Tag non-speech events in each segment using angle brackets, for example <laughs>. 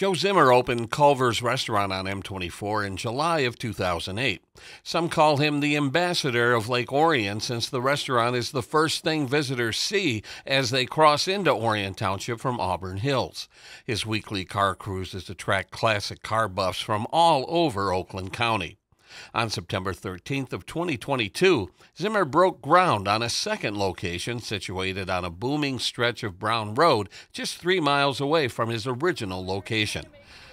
Joe Zimmer opened Culver's restaurant on M24 in July of 2008. Some call him the ambassador of Lake Orion since the restaurant is the first thing visitors see as they cross into Orion Township from Auburn Hills. His weekly car cruises attract classic car buffs from all over Oakland County. On September 13th of 2022, Zimmer broke ground on a second location situated on a booming stretch of Brown Road just 3 miles away from his original location.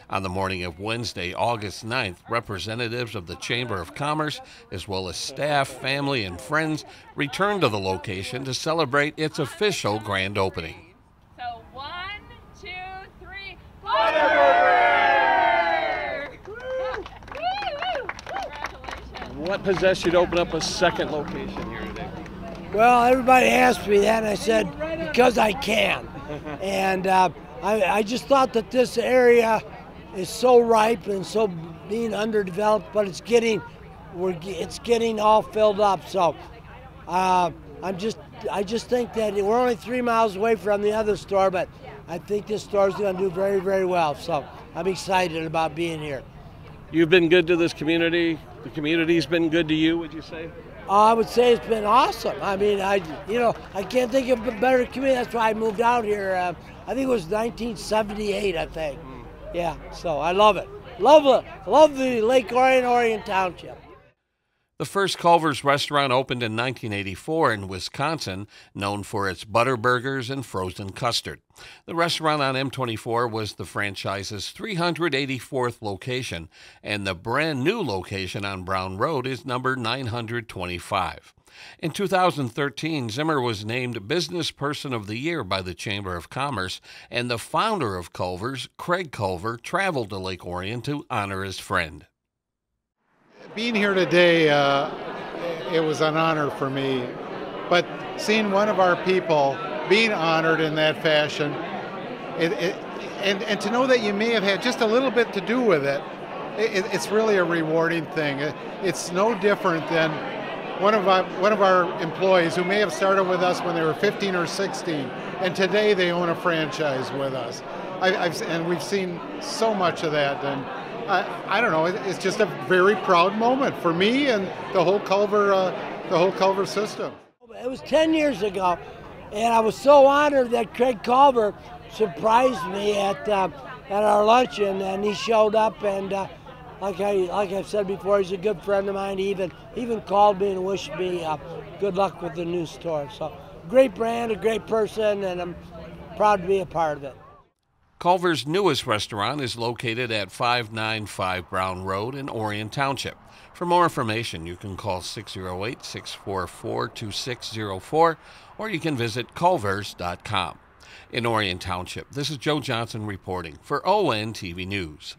On the morning of Wednesday, August 9th, representatives of the Chamber of Commerce, as well as staff, family, and friends, returned to the location to celebrate its official grand opening. So one, two, three. What possessed you to open up a second location here today? Well, everybody asked me that, and I said, because I can. <laughs> and uh, I, I just thought that this area is so ripe and so being underdeveloped, but it's getting, we're, it's getting all filled up. So uh, I'm just, I just think that we're only three miles away from the other store, but I think this store is going to do very, very well. So I'm excited about being here. You've been good to this community. The community's been good to you, would you say? I would say it's been awesome. I mean, I you know I can't think of a better community. That's why I moved out here. Uh, I think it was 1978. I think. Yeah. So I love it. Love it. Love the Lake Orion Orion Township. The first Culver's restaurant opened in 1984 in Wisconsin, known for its butter burgers and frozen custard. The restaurant on M24 was the franchise's 384th location, and the brand new location on Brown Road is number 925. In 2013, Zimmer was named Business Person of the Year by the Chamber of Commerce, and the founder of Culver's, Craig Culver, traveled to Lake Orion to honor his friend being here today, uh, it was an honor for me. But seeing one of our people being honored in that fashion, it, it, and, and to know that you may have had just a little bit to do with it, it it's really a rewarding thing. It's no different than one of our, one of our employees who may have started with us when they were 15 or 16, and today they own a franchise with us. I, and we've seen so much of that. And I, I don't know. It's just a very proud moment for me and the whole Culver, uh, the whole Culver system. It was 10 years ago, and I was so honored that Craig Culver surprised me at uh, at our luncheon, and he showed up and. Uh, like I like I've said before, he's a good friend of mine. He even even called me and wished me uh, good luck with the new store. So great brand, a great person, and I'm proud to be a part of it. Culver's newest restaurant is located at 595 Brown Road in Orion Township. For more information, you can call 608 644 2604 or you can visit culvers.com. In Orion Township, this is Joe Johnson reporting for ON TV News.